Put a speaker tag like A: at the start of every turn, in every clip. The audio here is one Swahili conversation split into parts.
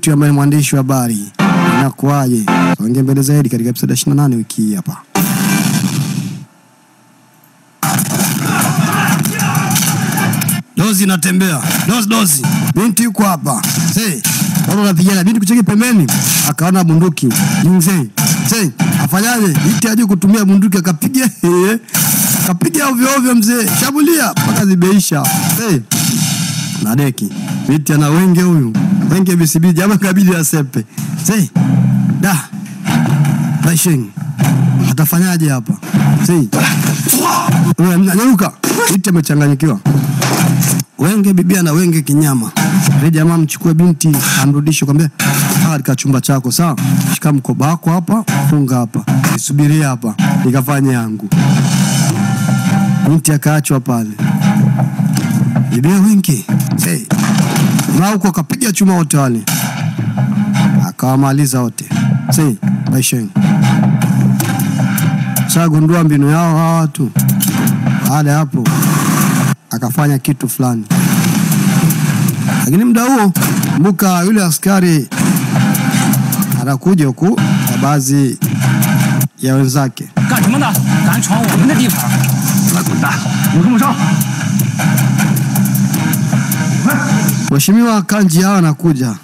A: binti ambaye mwandishi wa habari. Inakuwaje? Songe mbele zaidi katika episode ya 28 wiki hii hapa. Dozi inatembea. Dozi dozi. Binti yuko hapa. Sei. Watu wanapigana. Binti kucheki pembeni. Akaona bunduki. Mzee. Sei. Afanyaje? Binti aje kutumia bunduki akapiga. eh, Akapiga ovyo ovyo mzee. Shambulia mpaka zibeisha. Sei. Na deki. Binti ana wenge huyu. Wenge BCB jamaa kabidi asepe. Sii. Da. Raishing. Atafanyaje hapa? Sei. Nyanyuka. Ite amechanganyikiwa. Wenge bibia na wenge kinyama. Ile jamaa mchukue binti amrudishe kwambia kaa katika chumba chako sawa. Shika mkoba wako hapa, funga hapa. Nisubirie hapa nikafanye yangu. Binti akaachwa pale. Bibia wengi. Hey. Na huko akapiga chuma wote wale. Akawamaliza wote. Sei, sasa Shagundua mbinu yao hawa watu. Baada ya hapo akafanya kitu fulani, lakini muda huo mbuka yule askari anakuja huku na baadhi ya wenzake. Mheshimiwa Kanji hawa anakuja,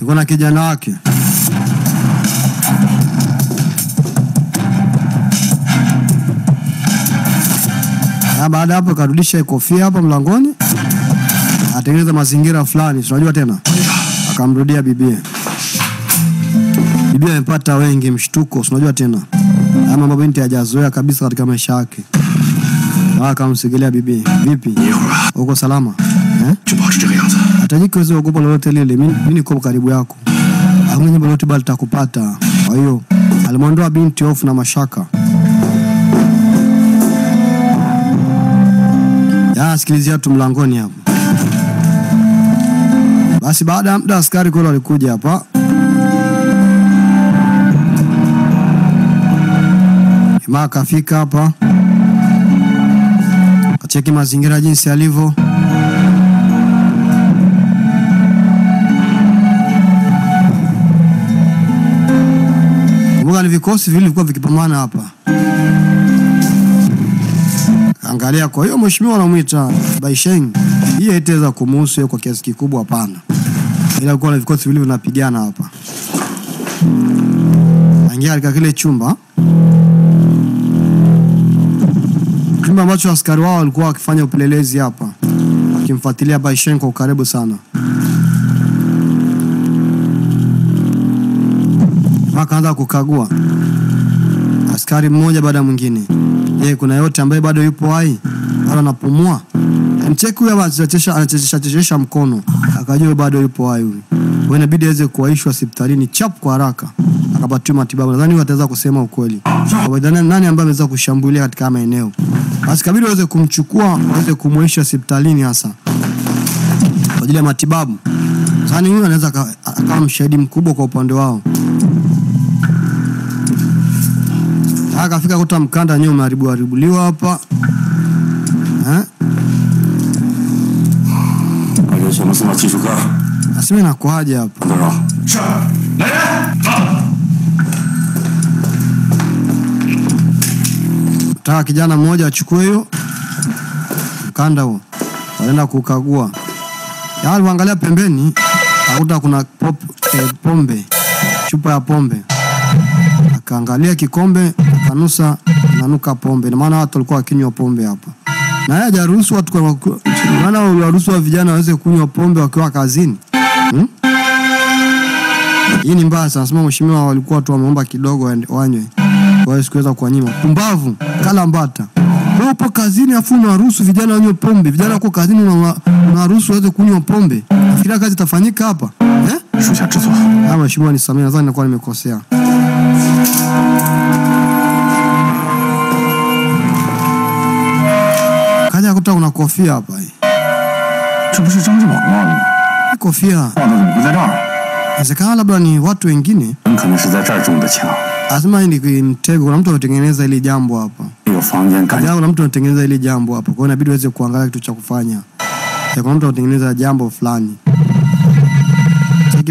A: yuko na kijana wake. Na baada hapo akarudisha kofia hapa mlangoni, atengeneza mazingira fulani, tunajua unajua tena, akamrudia bibie. Bibie amepata wengi mshtuko, unajua tena, ama mambo binti hajazoea kabisa katika maisha yake wakamsigilia bibi, vipi, uko salama? Eh? Hatajiki wezi ogopa lolote lile, mimi niko karibu yako, hamna jambo lolote bali takupata. Kwa hiyo alimwondoa binti hofu na mashaka. Ya, sikilizia tu mlangoni hapo. Basi baada ya muda askari kweli walikuja hapa. Maa akafika hapa kacheki mazingira jinsi yalivyo. Kumbuka vikosi vile vilikuwa vikipambana hapa. Angalia, kwa hiyo mheshimiwa anamwita Baisheng, hii haitaweza kumuhusu kwa kiasi kikubwa, hapana, ila kuwa na vikosi vile vinapigana hapa. Aingia katika kile chumba, chumba ambacho askari wao walikuwa wakifanya upelelezi hapa, wakimfuatilia Baishen kwa ukaribu sana. akaanza kukagua askari mmoja baada ya mwingine. Je, kuna yote ambaye bado yupo hai, bado anapumua? Mcheki huyo anachechesha anachechesha chechesha mkono, akajua bado yupo hai huyu. Kwa inabidi aweze kuwaishwa hospitalini chap kwa haraka, akapatiwa matibabu. Nadhani huyu ataweza kusema ukweli, Kwa nani ambaye ameweza kushambulia katika maeneo basi kabidi waweze kumchukua waweze kumwisha hospitalini hasa kwa ajili ya matibabu. Sasa huyu anaweza akawa mshahidi mkubwa kwa upande wao. Akafika kuta mkanda wenyewe umeharibu haribuliwa hapa eh? Nasema inakuaje hapa? nataka kijana mmoja achukue hiyo mkanda huo, anaenda kukagua. Yaani Aliangalia pembeni akuta kuna pop, eh, pombe, chupa ya pombe, akaangalia kikombe, akanusa, nanuka pombe. Na maana watu walikuwa wakinywa pombe hapa, na yeye hajaruhusu watu, maana uliwaruhusu wa vijana waweze kunywa pombe wakiwa kazini hmm? Hii ni mbaya sana. Nasema mheshimiwa, walikuwa tu wameomba kidogo wanywe kwa hiyo sikuweza kuwanyima. Pumbavu kalambata, wewe upo kazini afu unaruhusu vijana wanywe pombe, vijana wako kazini unaruhusu waweze kunywa pombe, nafikiria kazi itafanyika hapa eh? Ah, mheshimiwa, nisamehe, nadhani nakuwa nimekosea. Kaja kuta kuna kofia hapa hii. Kofia. Inawezekana labda ni watu wengine. Asema ni mtego, kuna mtu anatengeneza hili jambo hapa, kuna mtu anatengeneza hili jambo hapa, kwa hiyo inabidi uweze kuangalia kitu cha kufanya. Kuna mtu anatengeneza jambo fulani.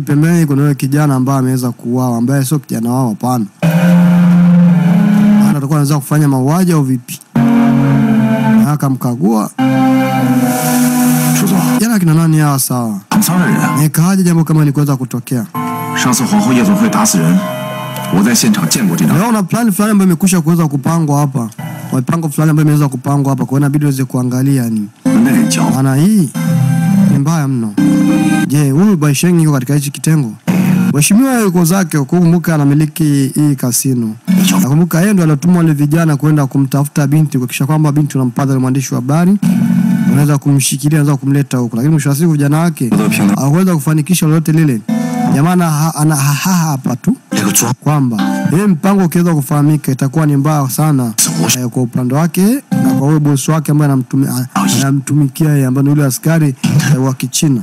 A: Pembeni kuna yule kijana ambaye ameweza kuuawa, ambaye sio kijana wao, hapana. Atakuwa anaweza kufanya mauaji au vipi? Akamkagua jana kina nani hawa, sawa?
B: 唐三的人，
A: Ikawaje jambo kama likuweza kutokea?
B: 上次皇后夜总会打死人，我在现场见过这张。
A: Naona plani fulani ambayo imekwisha kuweza kupangwa hapa. Mipango fulani ambayo imeweza kupangwa hapa, kwa hiyo inabidi uweze kuangalia ni
B: 那人脚
A: maana hii ni mbaya mno. Je, huyu Baisheng yuko katika hichi kitengo? Mheshimiwa yuko zake, kumbuka anamiliki hii kasino. Nakumbuka yeye ndo aliotuma wale vijana kwenda kumtafuta binti kuhakikisha kwamba binti unampata yule mwandishi wa habari, anaweza kumshikilia, anaweza kumleta huko, lakini mwisho wa siku vijana wake hakuweza kufanikisha lolote lile. Jamaa ana haha hapa tu kwamba yeye mpango ukiweza kufahamika itakuwa ni mbaya sana eh, kwa upande wake na kwa huyo bosi wake ambaye anamtumikia yeye ambaye ni yule askari eh, wa Kichina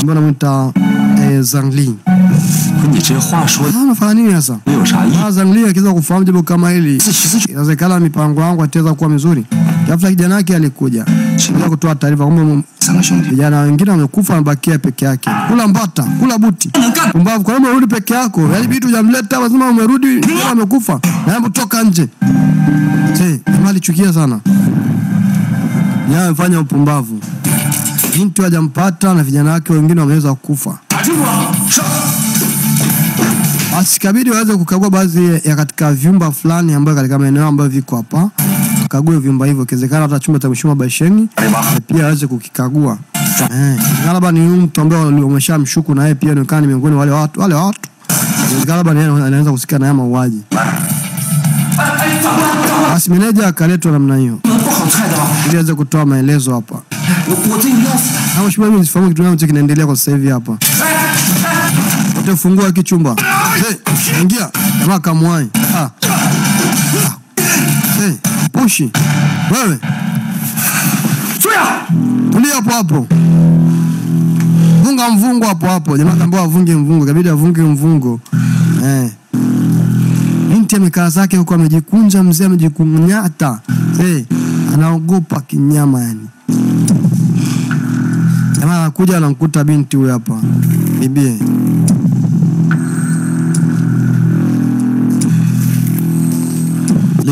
A: ambaye anamwita eh, Zhang Li. Ah, anafanya nini sasa? Ah, akiweza kufahamu jambo kama hili, inawezekana mipango yangu ataweza kuwa mizuri. Ghafla kijana yake alikuja. Shindwa kutoa taarifa kwamba vijana wengine wamekufa, amebakia peke yake. Kula mbata, kula buti, Kumbavu, Kwa nini urudi peke yako? Yaani vitu jamleta lazima umerudi, amekufa na hebu toka nje. Je, jamaa alichukia sana, Yeye amefanya upumbavu, mtu hajampata na vijana wake wengine wameweza kufa. Asikabidi waweze kukagua baadhi ya katika vyumba fulani ambayo katika maeneo ambayo viko hapa akague vyumba hivyo, ikiwezekana hata chumba cha mheshimiwa Basheni pia aweze kukikagua. Eh, labda ni mtu ambaye wameshamshuku na yeye pia inaonekana ni miongoni wale watu wale watu, labda ni anaweza kusikia na mauaji. Basi meneja akaletwa namna hiyo. Ili aweze kutoa maelezo hapa. Na Mheshimiwa, mimi sifahamu kitu gani kinaendelea kwa sasa hivi hapa. Utafungua hiki chumba, ingia. Jamaa kamwai. Ah. Pushi. Wewe,
B: suya,
A: tulia hapo hapo. Funga mvungo hapo hapo. Jamaa kaambiwa avunge mvungo, kabidi avunge mvungo. Eh. Binti amekaa zake huko amejikunja, mzee amejikunyata. Eh, anaogopa kinyama yani. Jamaa anakuja anamkuta binti huyo hapa. Bibie.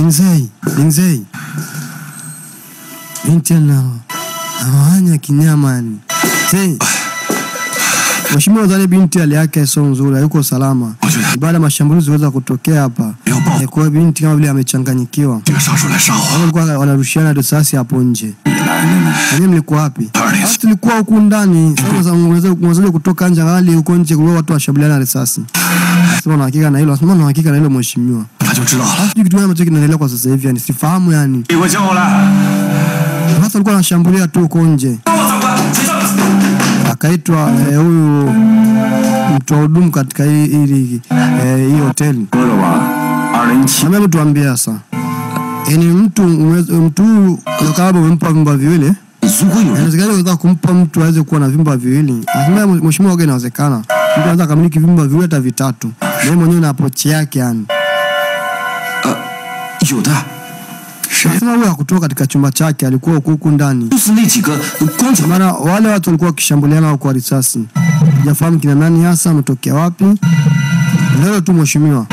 A: Minzei, Minzei. Binti ana anawanya kinyama yani. Mheshimiwa Waziri, binti hali yake sio nzuri, hayuko salama. Baada ya mashambulizi kuweza kutokea hapa, kwa binti kama vile amechanganyikiwa. Walikuwa wanarushiana risasi hapo nje. Nyinyi mlikuwa wapi? Sasa tulikuwa huku ndani. Sasa kutoka nje, hali huko nje kulikuwa watu washambuliana risasi sema na hakika na hilo, sema na hakika na hilo mheshimiwa. Kitu gani ambacho kinaendelea kwa sasa hivi, yani sifahamu yani. Sasa alikuwa anashambulia tu huko nje, akaitwa eh, huyu eh, mtoa hudumu katika hii eh, hii hoteli.
B: Nami ametuambia
A: sasa, yani mtu mtu kabla umempa vyumba viwili. Inawezekana kumpa mtu aweze kuwa na vyumba viwili. Mheshimiwa, inawezekana. Mtu anaweza vyumba viwili hata vitatu yeye mwenyewe na approach yake yani.
B: Uh, yoda.
A: Nasema huyo hakutoka katika chumba chake, alikuwa huku ndani. Mara wale watu walikuwa wakishambuliana kwa risasi, jafahamu kina nani hasa ametokea wapi. Leo tu mheshimiwa,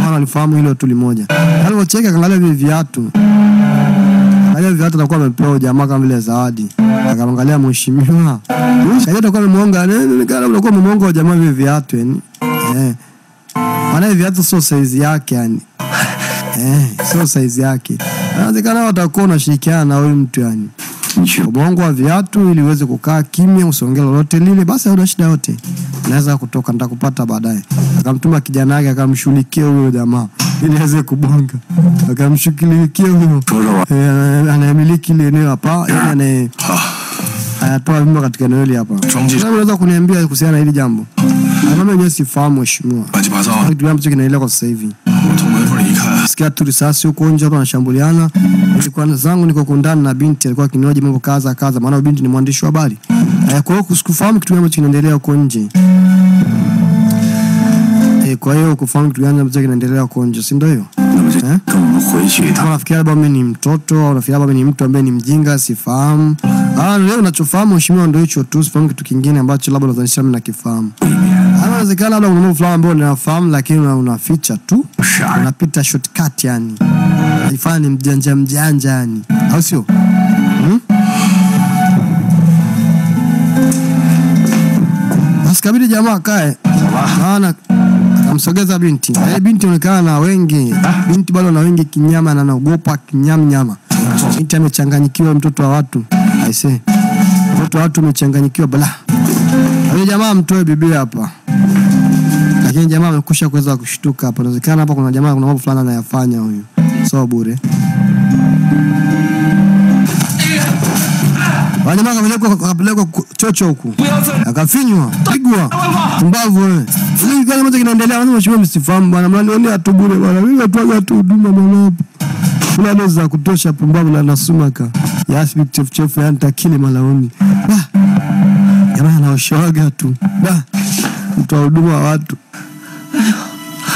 A: maana alifahamu hilo tu limoja. Alipocheka akaangalia vile viatu Angalia viatu atakuwa amepewa jamaa kama vile zawadi. Akamwangalia mheshimiwa. Shajaa atakuwa amemwonga, ndio kama unakuwa umemwonga jamaa vile viatu yani. Eh maana viatu sio saizi yake yani eh, sio saizi yake. Inawezekana watakuwa unashirikiana na huyu mtu yani ubongo wa viatu ili uweze kukaa kimya usiongee lolote lile, basi hauna shida yote, naweza kutoka, nitakupata baadaye. Akamtuma kijana yake akamshughulikia huyo jamaa ili aweze kubonga, akamshughulikia huyo e, anayemiliki ile eneo hapa, yani anaye anatoa vimba katika eneo hili hapa. Unaweza kuniambia kuhusiana na hili jambo? Kama yenyewe sifahamu mheshimiwa. Kitu kinaendelea kwa sasa hivi. Sikia tu risasi huko nje watu wanashambuliana. Nilikuwa zangu niko kundani na binti alikuwa kinywaji mambo kaza kaza maana binti ni mwandishi wa habari. Eh, kwa hiyo kusikufahamu kitu ambacho kinaendelea huko nje. E, kwa hiyo kufahamu kitu ambacho kinaendelea huko nje, si ndio hiyo?
B: eh? Rafiki
A: yako labda ni mtoto au rafiki yako ni mtu ambaye ni mjinga sifahamu. Ah, leo unachofahamu mheshimiwa ndio hicho tu, sifahamu kitu kingine ambacho labda nadhanisha mimi nakifahamu. Inawezekana labda kuna mambo fulani ambayo unafahamu lakini unaficha tu, unapita shortcut yani, ifanya ni mjanja mjanja yani, au sio? hmm? Asikabidi jamaa kae maana akamsogeza binti. Eh, binti onekana na wengi. Binti bado na wengi kinyama na anaogopa kinyamnyama. Binti amechanganyikiwa mtoto wa watu. Aise mtoto wa watu amechanganyikiwa bala. Huyo jamaa mtoe bibi hapa. Lakini jamaa amekusha kuweza kushtuka hapa. Inawezekana hapa kuna jamaa kuna mambo fulani anayafanya huyu. So bure Wale jamaa akapelekwa akapelekwa chocho huku. Akafinywa pigwa mbavu wewe. Hili kile moja kinaendelea. Watu mheshimiwa msifahamu bwana mnanionea tu bure bwana. Mimi natuaga tu huduma kuna dozi za kutosha pumbavu na nasumaka yasbi chefuchefu yani takile malaoni jamaa anaoshoaga tu. Bah mtu wa huduma wa watu.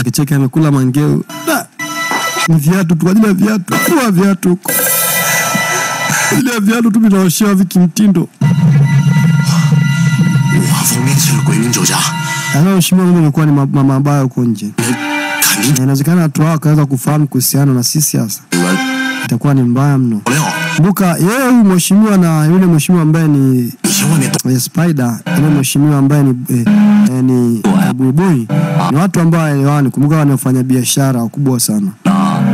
A: Akicheka amekula mangeu. Da! ni viatu tu kwa ajili ya viatu. Kuwa viatu huko vile viatu tu vinaoshea vikimtindo. Anaheshimiwa kwamba ilikuwa ni mama mbaya huko nje. Inawezekana watu wao wakaweza kufahamu kuhusiana na sisi sasa, itakuwa ni mbaya mno. Kumbuka yeye huyu mheshimiwa na yule mheshimiwa ambaye ni eh, Spider, yule mheshimiwa ambaye ni eh, eh ni eh, Boy ni watu ambao haelewani. Kumbuka wanafanya biashara kubwa sana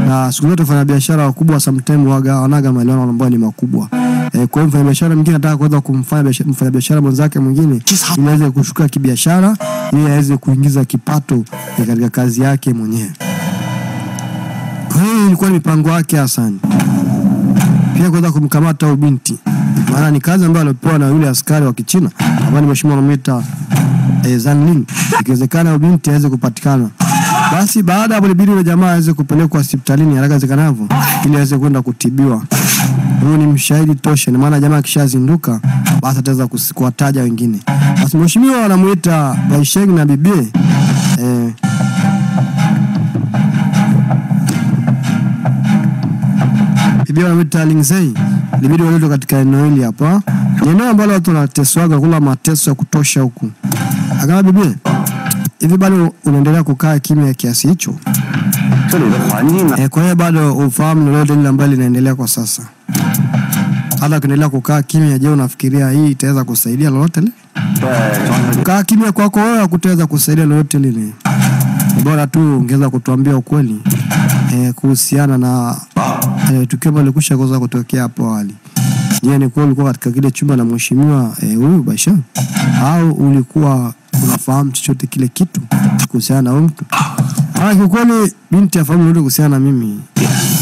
A: na siku zote fanya biashara wakubwa sometime waga wanaga maelewano ambayo ni makubwa. E, kwa hiyo mfanyabiashara mwingine anataka kuweza kumfanya mfanyabiashara mfanya biashara mwenzake mwingine ili aweze kushuka kibiashara ili aweze kuingiza kipato eh, katika kazi yake mwenyewe. Kwa hiyo ilikuwa ni mipango yake Hassan pia kuweza kumkamata huyu binti. Maana ni kazi ambayo alipewa na yule askari wa Kichina ambaye ni mheshimiwa anamwita eh, Zanlin. ikiwezekana huyu binti aweze kupatikana basi baada ya ilibidi yule jamaa aweze kupelekwa hospitalini haraka zikanavyo, ili aweze kwenda kutibiwa. Huyu ni mshahidi tosha, ni maana jamaa akishazinduka basi ataweza kuwataja wengine. Basi mheshimiwa anamuita Baisheng na bibie eh, bibie wanamuita Lingzei, libidi waletwe katika eneo hili hapa. Ni eneo ambalo watu wanateswaga kula mateso ya kutosha huku. Akama bibie, hivi bado unaendelea kukaa kimya kiasi hicho? E, kwa hiyo bado ufahamu lolote lile ambalo linaendelea kwa sasa? Hata ukiendelea kukaa kimya, je, unafikiria hii itaweza kusaidia lolote lile? Kukaa kimya kwako wewe hakutaweza kusaidia lolote lile, bora tu ungeweza kutuambia ukweli e, kuhusiana na e, tukio ambalo likusha kuweza kutokea hapo awali. Je, ni kweli ulikuwa katika kile chumba na mheshimiwa eh, huyu e, Basha au ulikuwa unafahamu chochote kile kitu kuhusiana na mtu? Ah, kiukweli binti afahamu lolote kuhusiana na mimi.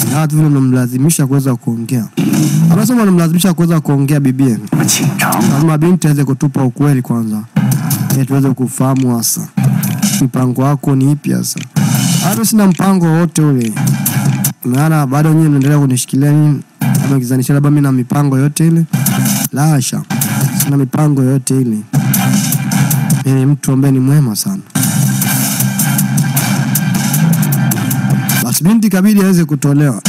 A: Ingawa tu vile mnamlazimisha kuweza kuongea. Anasema anamlazimisha kuweza kuongea bibie lazima binti aweze kutupa ukweli kwanza. Ili tuweze kufahamu hasa. Mpango wako ni ipi hasa? Hata sina mpango wowote ule. Maana bado nyinyi mnaendelea kunishikilia mimi ama kizanisha labda mimi na mipango yote ile? La hasha. Sina mipango yote ile. Mimi ni mtu ambaye ni mwema sana. Basi binti kabidi aweze kutolewa.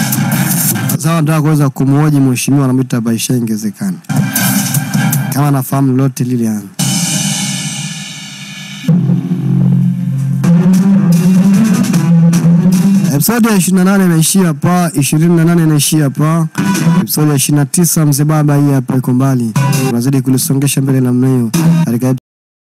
A: Sasa nataka kuweza kumhoji mheshimiwa anamwita Baisha, ingezekana kama nafahamu lolote lile yani. Episodi ya 28 inaishia hapa, 28 inaishia hapa, episodi ya 29 mzee baba hii hapa iko mbali, unazidi kulisongesha mbele namna hiyo katika